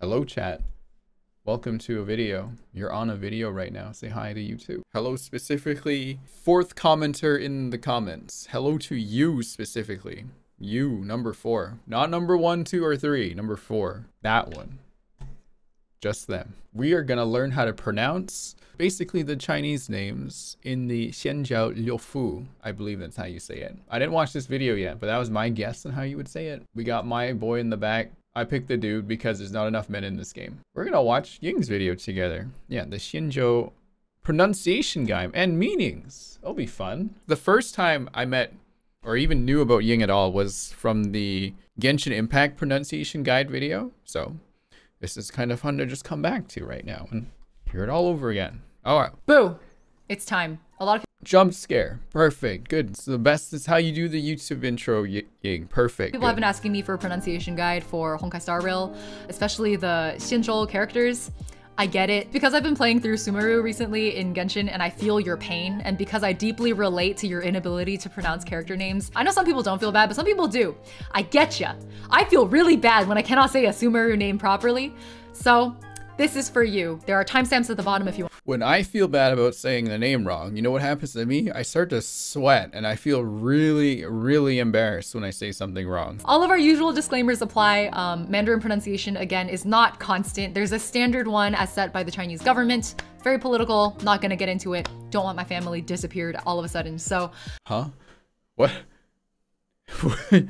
Hello, chat. Welcome to a video. You're on a video right now. Say hi to you too. Hello specifically. Fourth commenter in the comments. Hello to you specifically. You, number four. Not number one, two, or three. Number four. That one. Just them. We are gonna learn how to pronounce basically the Chinese names in the Xianzhou Liufu. I believe that's how you say it. I didn't watch this video yet, but that was my guess on how you would say it. We got my boy in the back I picked the dude because there's not enough men in this game. We're gonna watch Ying's video together. Yeah, the Xianzhou pronunciation guide and meanings. It'll be fun. The first time I met or even knew about Ying at all was from the Genshin Impact pronunciation guide video. So this is kind of fun to just come back to right now and hear it all over again. Oh, all right. Boo! It's time. A lot of Jump scare. Perfect. Good. So the best is how you do the YouTube intro, Ying. Perfect. people Good. have been asking me for a pronunciation guide for Honkai Star Rail, especially the Xianzhou characters. I get it because I've been playing through Sumeru recently in Genshin and I feel your pain and because I deeply relate to your inability to pronounce character names. I know some people don't feel bad, but some people do. I get ya. I feel really bad when I cannot say a Sumeru name properly. So this is for you. There are timestamps at the bottom if you want. When I feel bad about saying the name wrong, you know what happens to me? I start to sweat and I feel really, really embarrassed when I say something wrong. All of our usual disclaimers apply. Um, Mandarin pronunciation, again, is not constant. There's a standard one as set by the Chinese government. Very political, not gonna get into it. Don't want my family disappeared all of a sudden. So, Huh? What?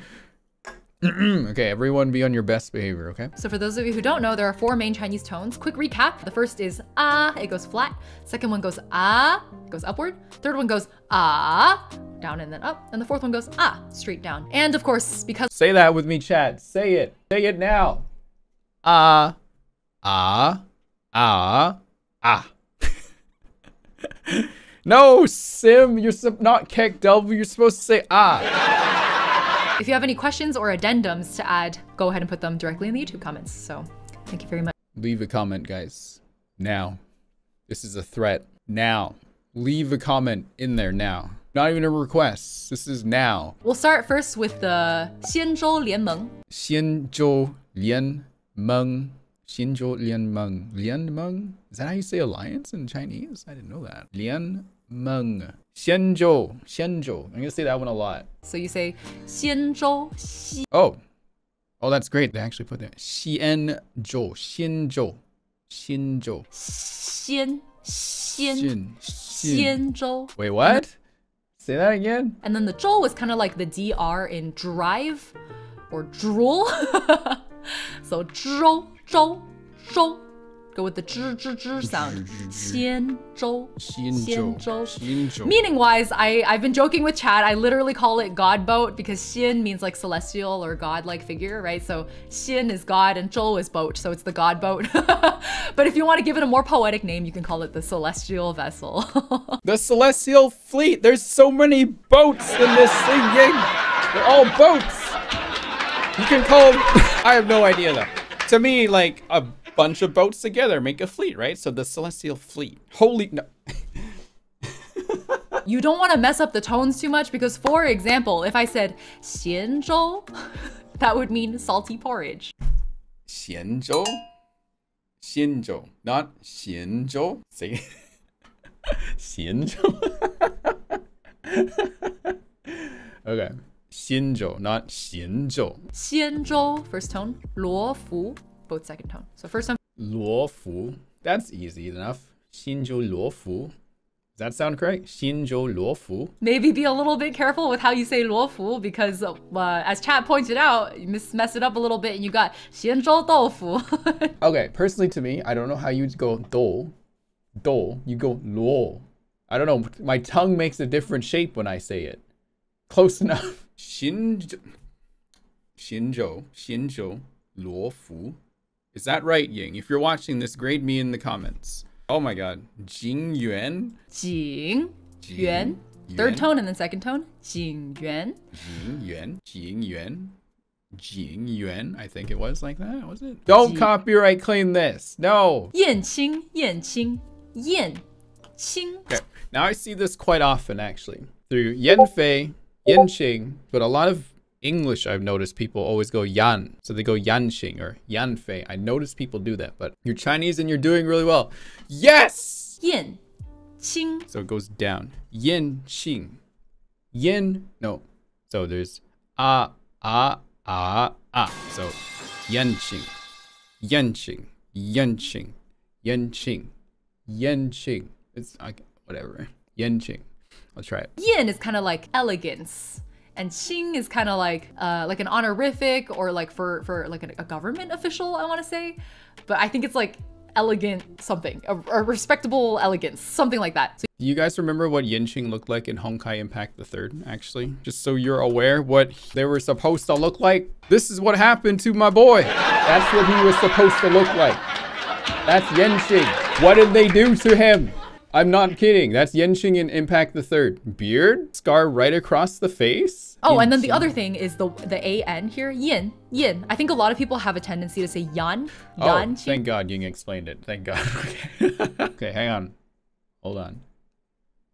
okay, everyone be on your best behavior, okay? so for those of you who don't know, there are four main Chinese tones. Quick recap. The first is ah, it goes flat. Second one goes ah, it goes upward. Third one goes ah, down and then up. And the fourth one goes ah, straight down. And of course, because Say that with me, chat. Say it. Say it now. Ah. Ah. Ah. Ah. no, Sim, you're not Keck Delver. You're supposed to say ah. if you have any questions or addendums to add, go ahead and put them directly in the YouTube comments. So thank you very much. Leave a comment, guys. Now. This is a threat. Now. Leave a comment in there now. Not even a request. This is now. We'll start first with the 仙州联盟.先州联盟。先州联盟。联盟? Is that how you say alliance in Chinese? I didn't know that. 联 Meng. Xianzhou. Xianzhou. I'm going to say that one a lot. So you say Xianzhou. Xi oh. Oh, that's great. They actually put that. Xianzhou. Xianzhou. Xianzhou. Xian. Xian. Xianzhou. Wait, what? Say that again. And then the zhou was kind of like the dr in drive or drool. so zhou, zhou, zhou go with the zh zh zh sound. Xianzhou. Xianzhou. Meaning wise, I, I've been joking with Chad. I literally call it God boat because Xian means like celestial or god-like figure, right? So Xian is God and Zhou is boat, so it's the God boat. but if you want to give it a more poetic name, you can call it the celestial vessel. the celestial fleet. There's so many boats in this thing. They're all boats. You can call them. I have no idea though. To me, like a bunch of boats together make a fleet, right? So the Celestial Fleet. Holy no. you don't want to mess up the tones too much because, for example, if I said Xianzhou, that would mean salty porridge. 咸州.咸州, not 咸州. Say 咸州. okay. 咸州, not 咸州. Xianzhou, first tone. Luofu, both second tone. So first tone. Luo Fu. That's easy enough. Xinzhou Luofu. Does that sound correct? Xinzhou Luofu. Maybe be a little bit careful with how you say Luofu because uh, as chat pointed out, you mess it up a little bit and you got Xinzhou Doufu. okay, personally to me, I don't know how you go Dou. Dou. You go Luo. I don't know. My tongue makes a different shape when I say it. Close enough. Xinzhou. Xinzhou. Luo Fu. Is that right, Ying? If you're watching this, grade me in the comments. Oh my god. Jing Yuan? Jing Yuan. Third tone and then second tone. Jing Yuan. Jing Yuan. Jing Yuan. Jing Yuan, I think it was like that, was it? Don't copyright claim this. No. Yan Qing, Yan Qing, Yan Qing. Okay. Now I see this quite often actually. Through Yan Fei, Yan Qing, but a lot of English, I've noticed people always go yan. So they go yanxing or yanfei. I notice people do that, but you're Chinese and you're doing really well. Yes! 燕青 So it goes down. Yin xing. Yin, no. So there's ah, ah, ah, ah. So yanxing, yanxing, yanxing, yanxing, yanxing. It's like whatever. Yanxing. I'll try it. Yin is kind of like elegance. And Qing is kind of like uh, like an honorific or like for for like a, a government official, I want to say. But I think it's like elegant something, a, a respectable elegance, something like that. So Do you guys remember what Yinqing looked like in Honkai Impact the Third, actually? Just so you're aware what they were supposed to look like. This is what happened to my boy. That's what he was supposed to look like. That's Yinqing. What did they do to him? I'm not kidding. That's Yinqing in Impact the Third. Beard? Scar right across the face? Oh, and then the other thing is the the A N here, yin, yin. I think a lot of people have a tendency to say yan, Oh, yan. qing. thank God Ying explained it. Thank God. Okay. okay, hang on. Hold on.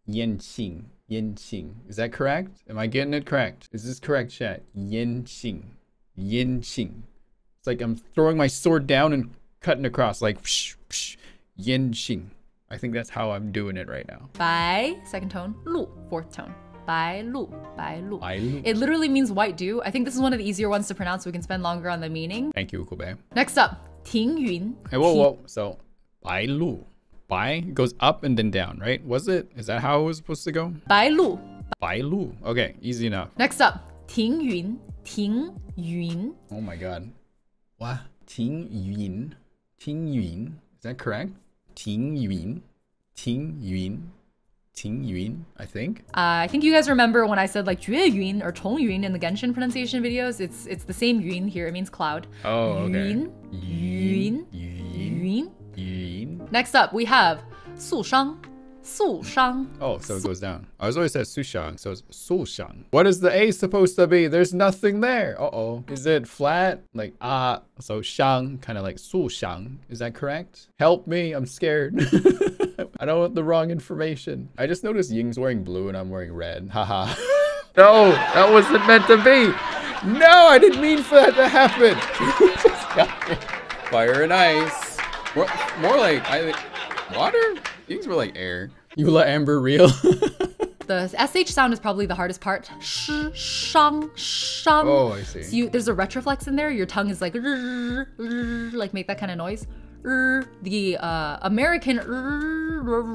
Yanqing. Yanqing. Is that correct? Am I getting it correct? Is this correct, chat? Yanqing. Yanqing. It's like I'm throwing my sword down and cutting across, like psh, psh, Yanqing. I think that's how I'm doing it right now. Bai, second tone, lu, fourth tone. Bai lu, bai lu. Bai lu. It literally means white dew. I think this is one of the easier ones to pronounce so we can spend longer on the meaning. Thank you, Ukube. Next up, ting yun. Hey, whoa, whoa. So, Bai Lu. Bai goes up and then down, right? Was it? Is that how it was supposed to go? Bai lu. Bai Lu. Okay, easy enough. Next up, ting yun, ting yun. Oh my god. What? Ting Yun. Ting Yun. Is that correct? Ting Yun. Ting Yun. Ting Yun, I think. Uh, I think you guys remember when I said like jue yun or tong yun in the Genshin pronunciation videos. It's it's the same yun here. It means cloud. Oh, okay. Yun. Yun. Yun. Yun. Yun. Next up, we have su shang. Su shang. Oh, so it goes down. I was always said Sushang, so it's Sushang. What is the A supposed to be? There's nothing there. Uh-oh. Is it flat? Like, ah, so Shang, kind of like Sushang. Is that correct? Help me, I'm scared. I don't want the wrong information. I just noticed Ying's wearing blue and I'm wearing red. Haha. no, that wasn't meant to be. No, I didn't mean for that to happen. Fire and ice. More, more like, I think, water? Ying's more like air. You let Amber reel. The sh sound is probably the hardest part. Sh shang shang. Oh, I see. So you, there's a retroflex in there. Your tongue is like like make that kind of noise. The uh, American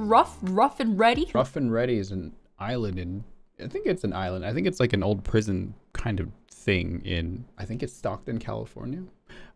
rough rough and ready. Rough and Ready is an island in, I think it's an island. I think it's like an old prison kind of thing in, I think it's Stockton, California.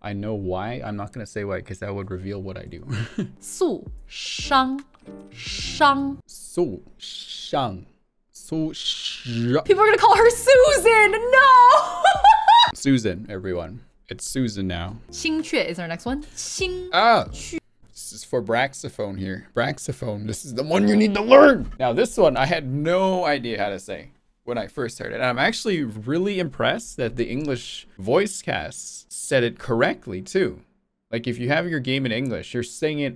I know why. I'm not going to say why because that would reveal what I do. Su shang Shang. So Shang. So sh. People are gonna call her Susan. No. Susan, everyone. It's Susan now. Qingque is our next one. Xing. Ah. This is for Braxophone here. Braxophone. This is the one you need to learn. Now this one, I had no idea how to say when I first heard it. And I'm actually really impressed that the English voice cast said it correctly too. Like if you have your game in English, you're saying it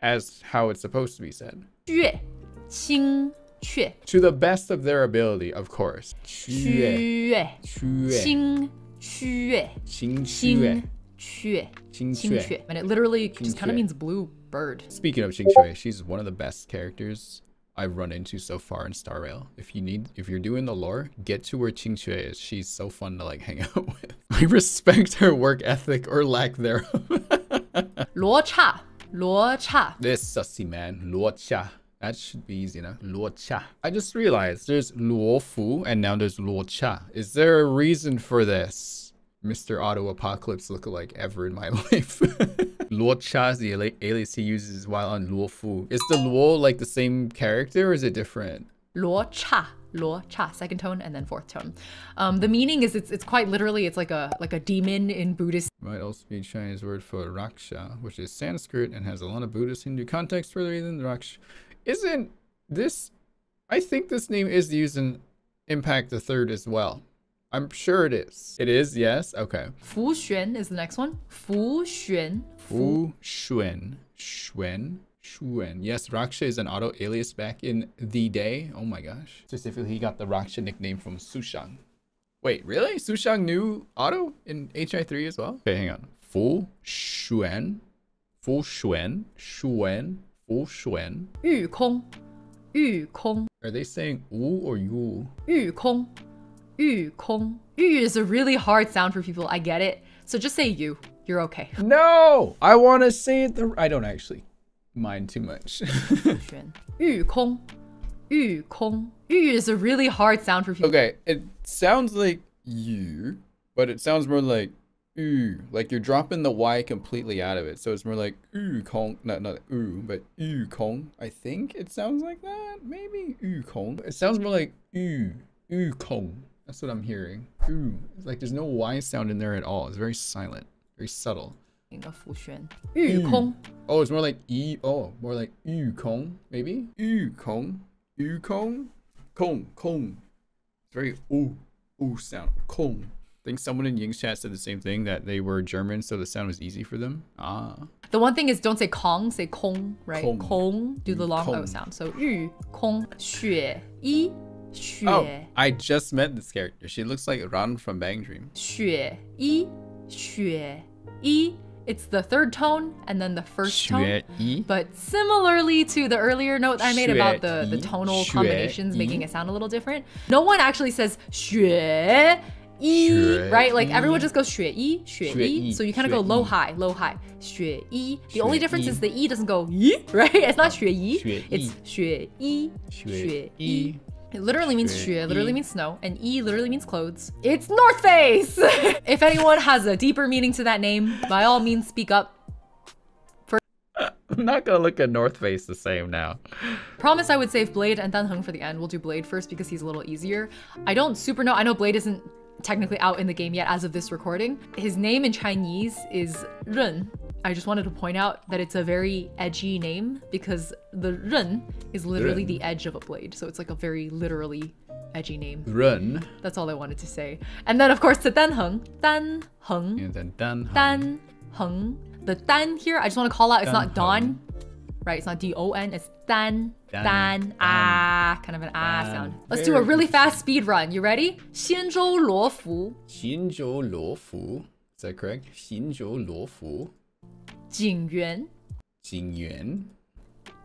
as how it's supposed to be said. 雀清雀 To the best of their ability, of course. 雀清雀清雀清雀 and it literally just kind 清雀 of means blue bird. Speaking of Xing Shui, she's one of the best characters I've run into so far in Star Rail. If you need, if you're doing the lore, get to where Qing Shui is. She's so fun to like hang out with. I respect her work ethic or lack thereof. 罗刹 Luocha. This sussy man, Luocha. That should be easy, no? Luocha. I just realized there's Luofu and now there's Luocha. Is there a reason for this? Mr. Otto Apocalypse lookalike ever in my life. Luocha is the alias he uses while on Luofu. Is the Luo like the same character or is it different? Luocha. Luo Cha, second tone and then fourth tone. Um, the meaning is it's it's quite literally it's like a like a demon in Buddhist might also be Chinese word for raksha, which is Sanskrit and has a lot of Buddhist Hindu context for the reason raksha. Isn't this, I think this name is used in Impact the Third as well. I'm sure it is. It is, yes? Okay. Fu Xuan is the next one. Fu Xuan. Fu Xuan. Xuan. Xuan. Yes, Raksha is an Otto alias back in the day. Oh my gosh. Specifically, he got the Raksha nickname from Sushang. Wait, really? Su Shang knew Otto in HI3 as well? Okay, hang on. Fu Xuan. Fu Xuan. Xuan. Fu Xuan. Yu Kong. Yu Kong. Are they saying Wu or Yu? Yu Kong. Yu Kong. Yu is a really hard sound for people. I get it. So just say you. You're okay. No! I want to say the. I don't actually mind too much. Yu Kong. Yu Kong. Yu is a really hard sound for people. Okay, it sounds like you, but it sounds more like ooh, like you're dropping the y completely out of it. So it's more like ooh kong, not not ooh, but ooh kong. I think it sounds like that. Maybe ooh kong. It sounds more like ooh, ooh kong. That's what I'm hearing. Ooh, it's like there's no y sound in there at all. It's very silent, very subtle. 那个复宣，御空， Oh, it's more like e. Oh, more like yu kong, maybe yu kong, yu kong, kong kong. It's very ooh, ooh sound. Kong. I think someone in Ying's chat said the same thing, that they were German, so the sound was easy for them. Ah. The one thing is don't say Kong, say Kong, right? Kong. kong do the mm, long. O sound. So yu, Kong, xue, yi, xue. Oh, I just met this character. She looks like Ran from Bang Dream. Xue, yi, xue, yi. It's the third tone and then the first tone. 血一 But similarly to the earlier note I made about the, the 血一， tonal 血 combinations 一。 making it sound a little different, no one actually says 血一, 血 right? Like 一。 everyone just goes 血一,血血一.一， So you kind of go 血 low 一。 high, low high. 血一. The only 血 difference 一。 is the e doesn't go 一, right? It's not 血一,血一。 it's 血一,血一。 It literally means shu, it literally means snow, and E literally means clothes. It's North Face! if anyone has a deeper meaning to that name, by all means speak up. For I'm not gonna look at North Face the same now. Promise I would save Blade and Danheng for the end. We'll do Blade first because he's a little easier. I don't super know, I know Blade isn't technically out in the game yet as of this recording. His name in Chinese is Run, I just wanted to point out that it's a very edgy name because the Ren is literally Ren. the edge of a blade. So it's like a very literally edgy name. Run. That's all I wanted to say. And then of course to Dan Heng. Dan Heng. And then Dan. Dan Heng. The Dan here, I just want to call out it's not Dan Don. Right, it's not D O N, it's Dan. Dan, Dan. Dan. Ah, kind of an ah Dan. sound. Let's do a Very really fast speed run. You ready? 仙州罗浮,新州罗浮. Is that correct? 新州罗浮. 景元,景元.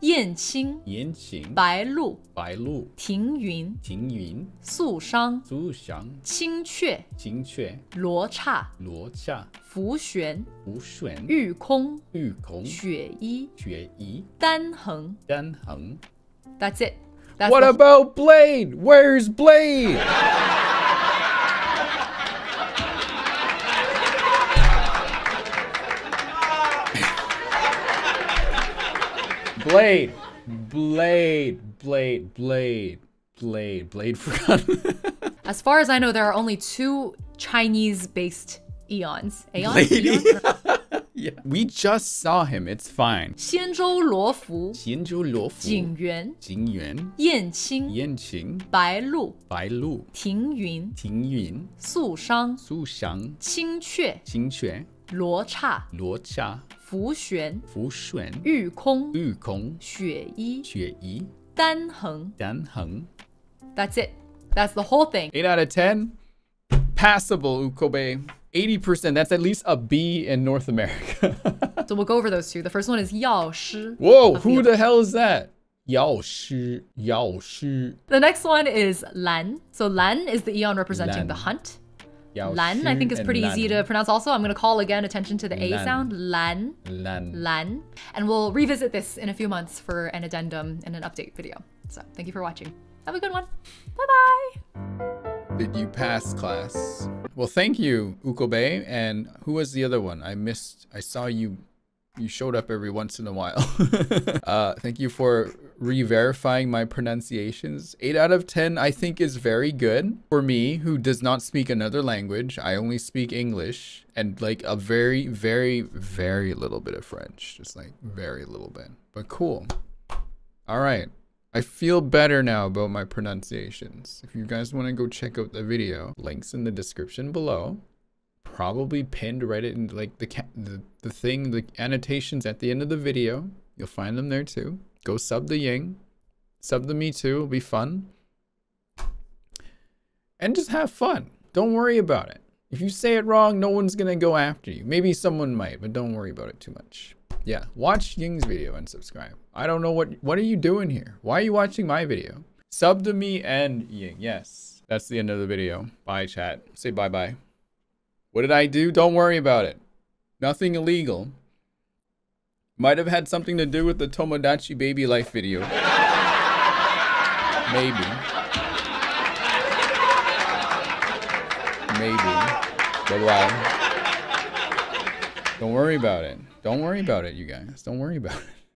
燕青,燕青.白鹭,白鹭.庭云,庭云.素商,苏翔.青雀,青雀.罗刹,罗刹.浮玄,浮玄.玉空,玉空.雪衣,雪衣.丹衡.丹衡. That's it. That's What about Blade? Where's Blade? Blade, Blade, Blade, Blade, Blade, Blade forgotten. As far as I know, there are only two Chinese-based eons. Aeons? Lady. Eons? yeah. We just saw him. It's fine. 仙州罗浮、新州罗浮.景元、景元.燕青、燕青.白鹿、白鹿.庭云、庭云.肃商、苏翔.青雀、青雀.罗刹、罗刹. 浮玄、浮玄.御空、玉空.雪衣、雪衣.丹衡。丹衡. That's it. That's the whole thing. 8 out of 10. Passable, Ukobe. 80%. That's at least a B in North America. So we'll go over those two. The first one is Yao Shi. Whoa, Of who the- the hell is that? Yao Shi. Yao Shi. The next one is Lan. So Lan is the eon representing Lan. the hunt. Yao Lan, I think is pretty easy to pronounce also. I'm going to call again attention to the A Lan. sound. Lan. Lan. Lan. And we'll revisit this in a few months for an addendum and an update video. So thank you for watching. Have a good one. Bye bye. Did you pass class? Well, thank you, Ukobe. And who was the other one? I missed. I saw you. You showed up every once in a while. uh, thank you for re-verifying my pronunciations. 8 out of 10 I think is very good. For me, who does not speak another language, I only speak English and like a very, very, very little bit of French. Just like very little bit. But cool. All right. I feel better now about my pronunciations. If you guys want to go check out the video, links in the description below. Probably pinned right in like the the, the thing, the annotations at the end of the video. You'll find them there too. Go sub the Ying. Sub the Me Too. It'll be fun. And just have fun. Don't worry about it. If you say it wrong, no one's gonna go after you. Maybe someone might, but don't worry about it too much. Yeah, watch Ying's video and subscribe. I don't know what what are you doing here? Why are you watching my video? Sub to me and Ying. Yes. That's the end of the video. Bye chat. Say bye bye. What did I do? Don't worry about it. Nothing illegal. Might have had something to do with the Tomodachi baby life video. Maybe. Maybe. Bye bye. Don't worry about it. Don't worry about it, you guys. Don't worry about it.